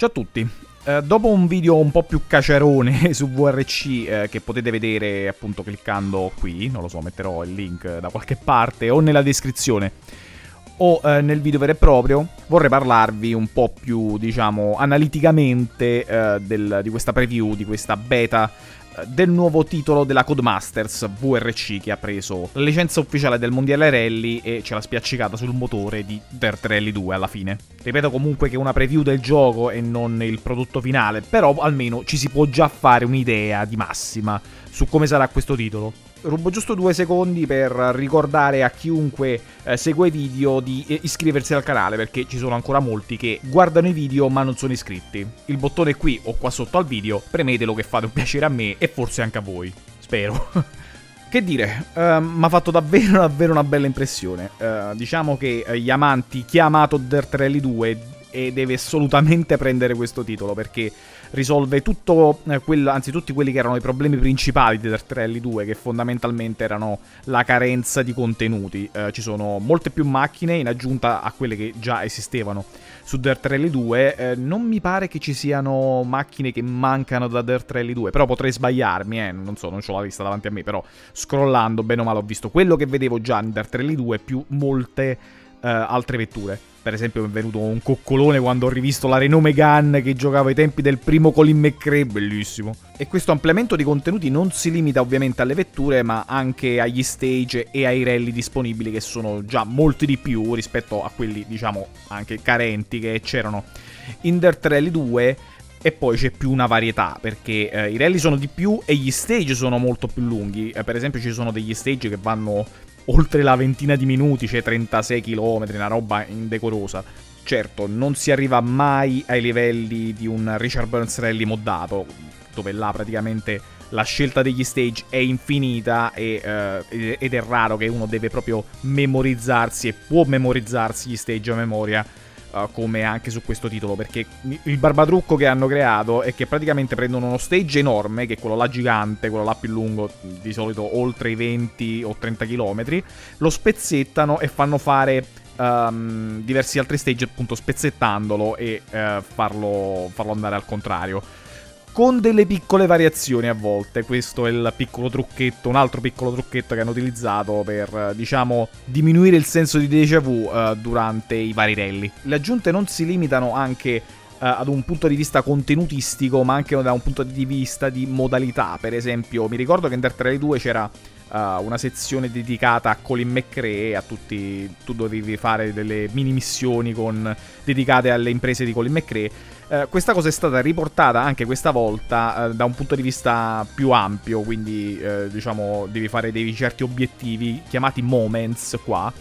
Ciao a tutti. Eh, dopo un video un po' più caciarone su VRC eh, che potete vedere appunto cliccando qui, non lo so, metterò il link da qualche parte o nella descrizione o eh, nel video vero e proprio, vorrei parlarvi un po' più, diciamo, analiticamente eh, del, di questa preview, di questa beta del nuovo titolo della Codemasters VRC che ha preso la licenza ufficiale del Mondiale Rally e ce l'ha spiaccicata sul motore di Dirt Rally 2 alla fine. Ripeto comunque che è una preview del gioco e non il prodotto finale, però almeno ci si può già fare un'idea di massima su come sarà questo titolo rubo giusto due secondi per ricordare a chiunque eh, segue i video di eh, iscriversi al canale perché ci sono ancora molti che guardano i video ma non sono iscritti. Il bottone è qui o qua sotto al video, premetelo che fate un piacere a me e forse anche a voi. Spero. Che dire, uh, mi ha fatto davvero davvero una bella impressione. Uh, diciamo che gli amanti chiamato Dirt Rally 2 e deve assolutamente prendere questo titolo perché risolve tutto eh, quello, anzi tutti quelli che erano i problemi principali di Dirt Rally 2 che fondamentalmente erano la carenza di contenuti. Eh, ci sono molte più macchine in aggiunta a quelle che già esistevano su Dirt Rally 2. Eh, non mi pare che ci siano macchine che mancano da Dirt Rally 2, però potrei sbagliarmi, eh, non so, non ho la lista davanti a me, però scrollando bene o male ho visto quello che vedevo già in Dirt Rally 2 più molte uh, altre vetture. Per esempio mi è venuto un coccolone quando ho rivisto la Renault Megane che giocava ai tempi del primo Colin McRae, bellissimo. E questo ampliamento di contenuti non si limita ovviamente alle vetture, ma anche agli stage e ai rally disponibili che sono già molti di più rispetto a quelli, diciamo, anche carenti che c'erano in Dirt Rally 2 e poi c'è più una varietà perché eh, i rally sono di più e gli stage sono molto più lunghi. Eh, per esempio ci sono degli stage che vanno oltre la ventina di minuti, cioè 36 km, una roba indecorosa. Certo, non si arriva mai ai livelli di un Richard Burns Rally moddato, dove là praticamente la scelta degli stage è infinita e, uh, ed è raro che uno deve proprio memorizzarsi e può memorizzarsi gli stage a memoria uh, come anche su questo titolo, perché il barbatrucco che hanno creato è che praticamente prendono uno stage enorme, che è quello là gigante, quello là più lungo, di solito oltre i 20 o 30 km, lo spezzettano e fanno fare um, diversi altri stage appunto spezzettandolo e uh, farlo, farlo andare al contrario con delle piccole variazioni a volte. Questo è il piccolo trucchetto, un altro piccolo trucchetto che hanno utilizzato per, diciamo, diminuire il senso di déjà vu uh, durante i vari rally. Le aggiunte non si limitano anche uh, ad un punto di vista contenutistico, ma anche da un punto di vista di modalità. Per esempio, mi ricordo che in Dirt Rally 2 c'era Uh, una sezione dedicata a Colin McRae, a tutti, tu dovevi fare delle mini missioni con, dedicate alle imprese di Colin McRae. Uh, questa cosa è stata riportata anche questa volta uh, da un punto di vista più ampio, quindi diciamo devi fare dei certi obiettivi chiamati moments qua,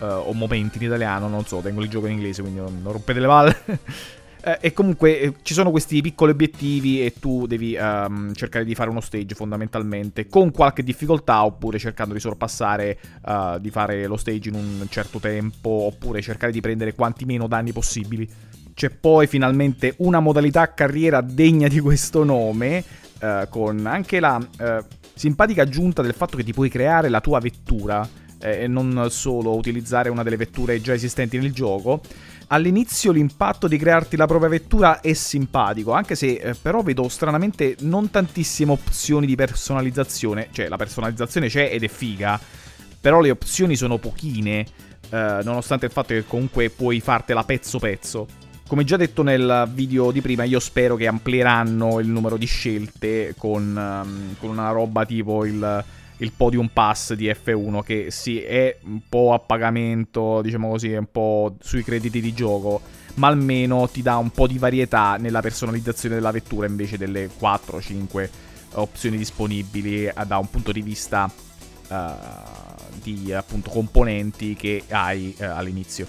o momenti in italiano, non so, tengo il gioco in inglese quindi non rompete le palle. Eh, e comunque eh, ci sono questi piccoli obiettivi e tu devi um, cercare di fare uno stage fondamentalmente con qualche difficoltà oppure cercando di sorpassare, uh, di fare lo stage in un certo tempo oppure cercare di prendere quanti meno danni possibili. C'è poi finalmente una modalità carriera degna di questo nome uh, con anche la uh, simpatica aggiunta del fatto che ti puoi creare la tua vettura eh, e non solo utilizzare una delle vetture già esistenti nel gioco all'inizio l'impatto di crearti la propria vettura è simpatico, anche se eh, però vedo stranamente non tantissime opzioni di personalizzazione, cioè la personalizzazione c'è ed è figa, però le opzioni sono pochine, eh, nonostante il fatto che comunque puoi fartela pezzo pezzo. Come già detto nel video di prima, io spero che amplieranno il numero di scelte con, um, con una roba tipo il il podium pass di F1 che sì è un po' a pagamento, diciamo così, è un po' sui crediti di gioco, ma almeno ti dà un po' di varietà nella personalizzazione della vettura invece delle 4-5 opzioni disponibili eh, da un punto di vista uh, di appunto componenti che hai uh, all'inizio.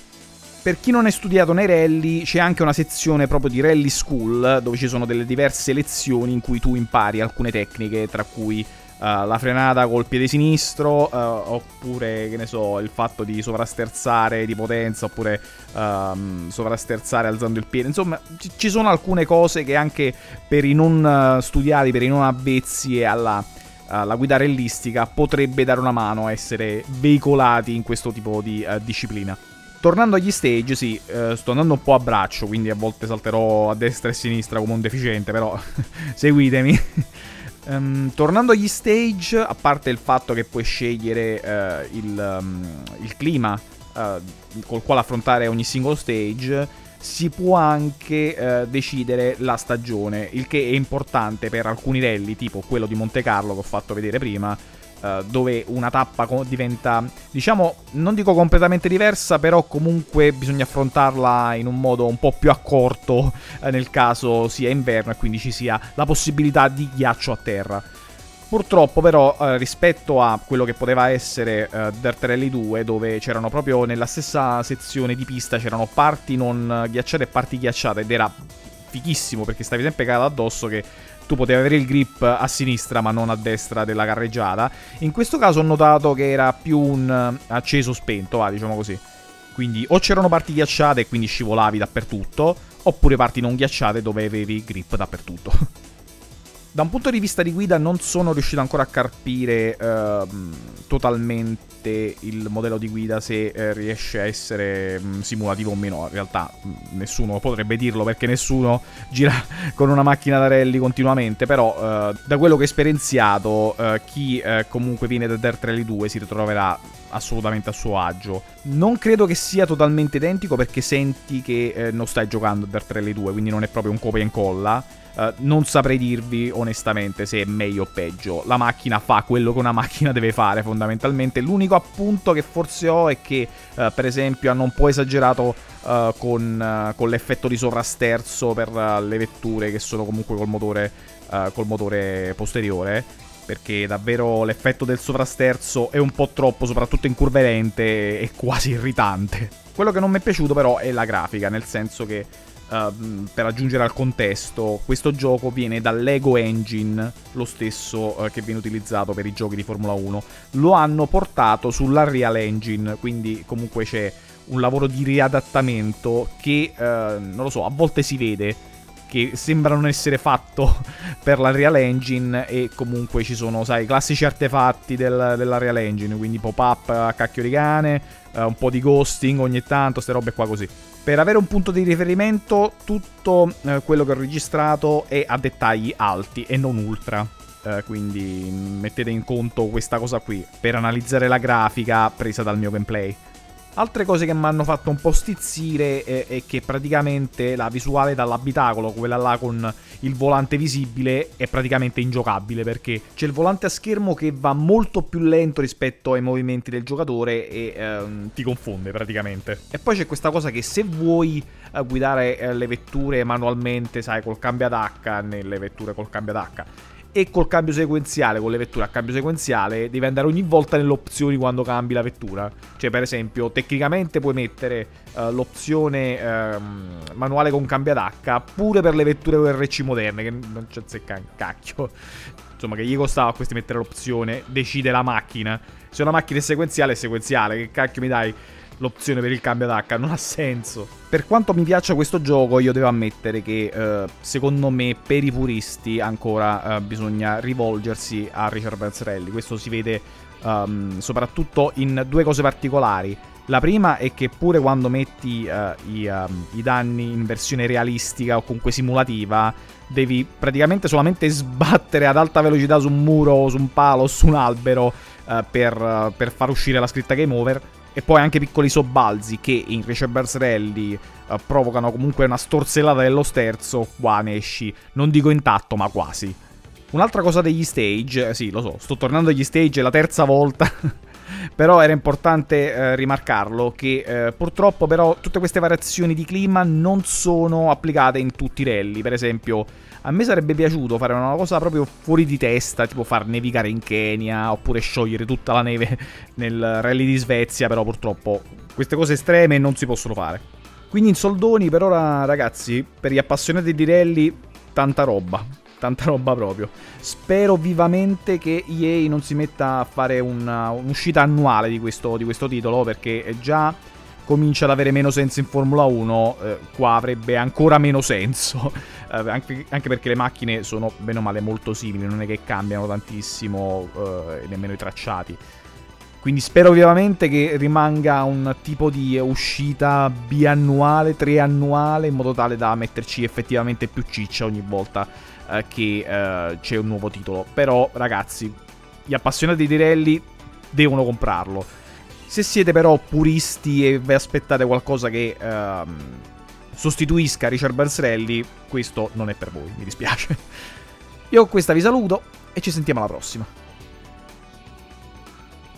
Per chi non è studiato nei rally, c'è anche una sezione proprio di Rally School, dove ci sono delle diverse lezioni in cui tu impari alcune tecniche, tra cui Uh, la frenata col piede sinistro, uh, oppure, che ne so, il fatto di sovrasterzare di potenza, oppure um, sovrasterzare alzando il piede. Insomma, c- ci sono alcune cose che anche per i non uh, studiati, per i non avvezzi alla, alla guida realistica, potrebbe dare una mano a essere veicolati in questo tipo di disciplina. Tornando agli stage, sì, eh, sto andando un po' a braccio, quindi a volte salterò a destra e a sinistra come un deficiente, però seguitemi. Um, tornando agli stage, a parte il fatto che puoi scegliere uh, il, um, il, clima uh, col quale affrontare ogni singolo stage, si può anche uh, decidere la stagione, il che è importante per alcuni rally, tipo quello di Monte Carlo che ho fatto vedere prima, Uh, dove una tappa diventa, diciamo, non dico completamente diversa, però comunque bisogna affrontarla in un modo un po' più accorto uh, nel caso sia inverno e quindi ci sia la possibilità di ghiaccio a terra. Purtroppo però uh, rispetto a quello che poteva essere Dirt Rally 2 dove c'erano proprio nella stessa sezione di pista c'erano parti non ghiacciate e parti ghiacciate ed era fighissimo perché stavi sempre cagato addosso che tu potevi avere il grip a sinistra ma non a destra della carreggiata. In questo caso ho notato che era più un eh, acceso spento, va, diciamo così. Quindi o c'erano parti ghiacciate e quindi scivolavi dappertutto, oppure parti non ghiacciate dove avevi il grip dappertutto. da un punto di vista di guida non sono riuscito ancora a carpire uh, totalmente il modello di guida se uh, riesce a essere um, simulativo o meno. In realtà um, nessuno potrebbe dirlo perché nessuno gira con una macchina da rally continuamente, però uh, da quello che ho esperienziato chi comunque viene da Dirt Rally 2 si ritroverà assolutamente a suo agio. Non credo che sia totalmente identico perché senti che non stai giocando Dirt Rally 2, quindi non è proprio un copia e incolla Uh, non saprei dirvi onestamente se è meglio o peggio. La macchina fa quello che una macchina deve fare fondamentalmente. L'unico appunto che forse ho è che uh, per esempio hanno un po' esagerato uh, con, con, l'effetto di sovrasterzo per le vetture che sono comunque col motore, col motore posteriore. Perché davvero l'effetto del sovrasterzo è un po' troppo, soprattutto in curve lente, e quasi irritante. Quello che non mi è piaciuto però è la grafica, nel senso che Uh, per aggiungere al contesto, questo gioco viene dall'Ego Engine, lo stesso uh, che viene utilizzato per i giochi di Formula 1. Lo hanno portato sull'Unreal Engine, quindi comunque c'è un lavoro di riadattamento che, uh, non lo so, a volte si vede che sembra non essere fatto per la Real Engine e comunque ci sono, sai, i classici artefatti del, della Real Engine, quindi pop-up a cacchio di cane, un po' di ghosting ogni tanto, queste robe qua così. Per avere un punto di riferimento, tutto eh, quello che ho registrato è a dettagli alti e non ultra. Eh, quindi mettete in conto questa cosa qui per analizzare la grafica presa dal mio gameplay. Altre cose che mi hanno fatto un po' stizzire è, è, che praticamente la visuale dall'abitacolo, quella là con il volante visibile, è praticamente ingiocabile perché c'è il volante a schermo che va molto più lento rispetto ai movimenti del giocatore e ehm, ti confonde praticamente. E poi c'è questa cosa che se vuoi eh, guidare eh, le vetture manualmente, sai, col cambio ad H, nelle vetture col cambio ad H, e col cambio sequenziale, con le vetture a cambio sequenziale, devi andare ogni volta nelle opzioni quando cambi la vettura. Cioè, per esempio, tecnicamente puoi mettere uh, l'opzione uh, manuale con cambio ad H pure per le vetture URC moderne, che non c'è zecca cacchio. Insomma, che gli costava a questi mettere l'opzione, decide la macchina. Se una macchina è sequenziale, è sequenziale, che cacchio mi dai? L'opzione per il cambio d'H, non ha senso. Per quanto mi piaccia questo gioco, io devo ammettere che eh, secondo me per i puristi ancora eh, bisogna rivolgersi a Richard Benz Rally. Questo si vede um, soprattutto in due cose particolari. La prima è che pure quando metti uh, i, um, i, danni in versione realistica o comunque simulativa, devi praticamente solamente sbattere ad alta velocità su un muro, su un palo, su un albero uh, per, uh, per far uscire la scritta game over e poi anche piccoli sobbalzi che in Reachers Rally uh, provocano comunque una storsellata dello sterzo, qua ne esci, non dico intatto, ma quasi. Un'altra cosa degli stage, eh, sì, lo so, sto tornando agli stage, è la terza volta, però era importante eh, rimarcarlo che eh, purtroppo però tutte queste variazioni di clima non sono applicate in tutti i rally, per esempio a me sarebbe piaciuto fare una cosa proprio fuori di testa, tipo far nevicare in Kenya oppure sciogliere tutta la neve nel rally di Svezia, però purtroppo queste cose estreme non si possono fare. Quindi in soldoni per ora ragazzi, per gli appassionati di rally, tanta roba. Tanta roba proprio. Spero vivamente che EA non si metta a fare un'uscita annuale di questo, di questo titolo perché già comincia ad avere meno senso in Formula 1, eh, qua avrebbe ancora meno senso, anche, anche, perché le macchine sono bene o male molto simili, non è che cambiano tantissimo eh, nemmeno i tracciati. Quindi spero ovviamente che rimanga un tipo di uscita biannuale, triannuale, in modo tale da metterci effettivamente più ciccia ogni volta eh, che eh, c'è un nuovo titolo. Però, ragazzi, gli appassionati di rally devono comprarlo. Se siete però puristi e vi aspettate qualcosa che ehm, sostituisca Richard Burns Rally, questo non è per voi, mi dispiace. Io con questa vi saluto e ci sentiamo alla prossima.